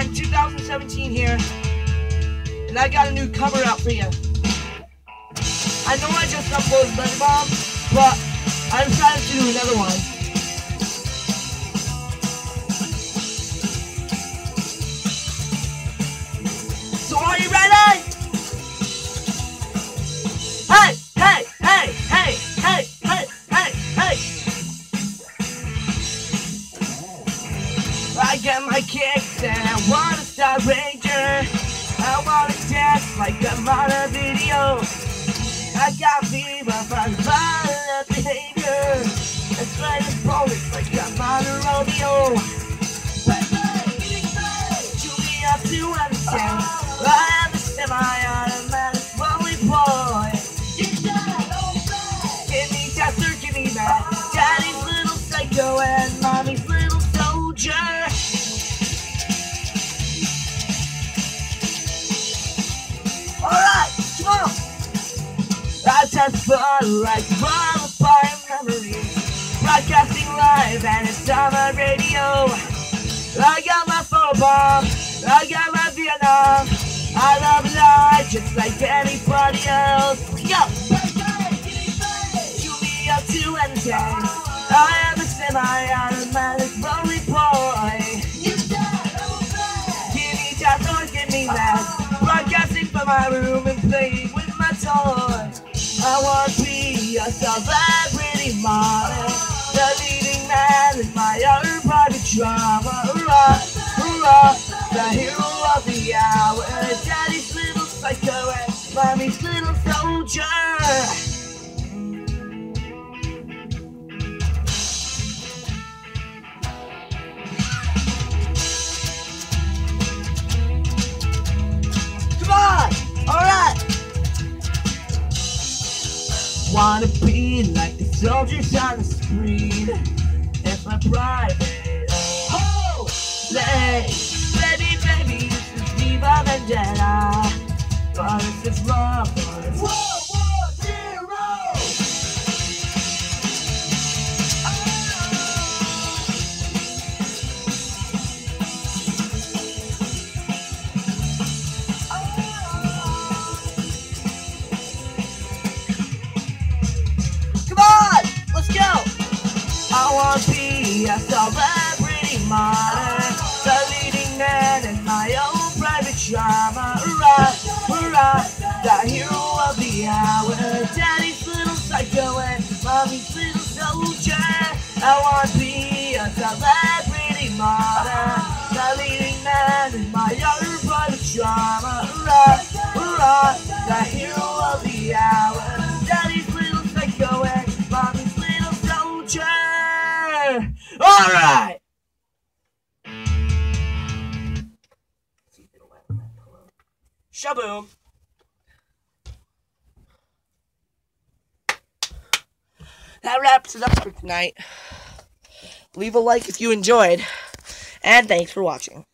again, 2017 here. And I got a new cover out for you. I know I just uploaded Bunny Bomb, but I decided to do another one. I get my kicks and I wanna start ranger. I wanna dance like I'm on a video. I got fever from violent behavior. It's right as bullets like I'm on a rodeo. I am a. Give me give me that. Daddy's little psycho Touch fun like bottle fire memories. Broadcasting live and it's on my radio. I got my photobomb, I got my Vietnam. I love life just like anybody else. Yo! You me up to entertain. I am a semi-automatic rolling boy. Give me that or give me that. Broadcasting from my room and playing with my toy. I want to be a celebrity model. The leading man in my own private drama. Hurrah, hurrah, the hero of the hour. Daddy's little psycho and mommy's little soldier. Wanna be like the soldiers on the screen. It's my private oh, play. Baby, baby, this is Viva Vendetta. But this is love, a celebrity model, the leading man in my own private drama. Hurrah, hurrah, the hero of the hour. Daddy's little psycho and mommy's little soldier. I want to be a celebrity model, the leading man in my own private drama. Hurrah, hurrah, the hero of the hour. Daddy's little psycho and mommy's little soldier. All right. Shaboom. That wraps it up for tonight. Leave a like if you enjoyed, and thanks for watching.